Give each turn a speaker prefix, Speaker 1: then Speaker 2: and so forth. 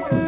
Speaker 1: Mm-hmm.